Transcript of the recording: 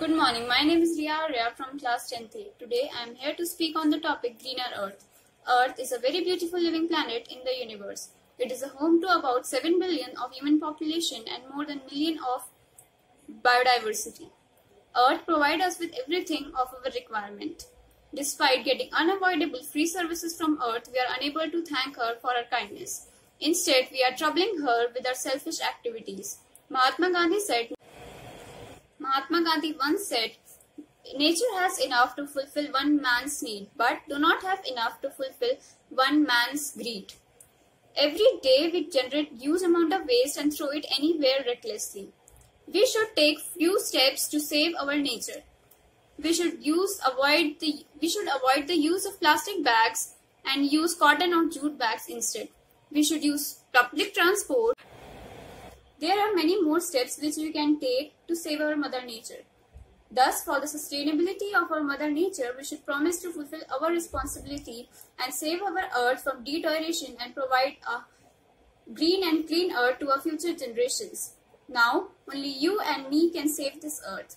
Good morning. My name is Ria Arya from class 10th A. Today I am here to speak on the topic Greener Earth. Earth is a very beautiful living planet in the universe. It is a home to about 7 billion of human population and more than million of biodiversity. Earth provides us with everything of our requirement. Despite getting unavoidable free services from Earth, we are unable to thank her for her kindness. Instead, we are troubling her with our selfish activities. Mahatma Gandhi said, Mahatma Gandhi once said, Nature has enough to fulfill one man's need, but do not have enough to fulfill one man's greed. Every day we generate huge amount of waste and throw it anywhere recklessly. We should take few steps to save our nature. We should use avoid the we should avoid the use of plastic bags and use cotton or jute bags instead. We should use public transport there are many more steps which we can take to save our mother nature. Thus, for the sustainability of our mother nature, we should promise to fulfill our responsibility and save our earth from deterioration and provide a green and clean earth to our future generations. Now, only you and me can save this earth.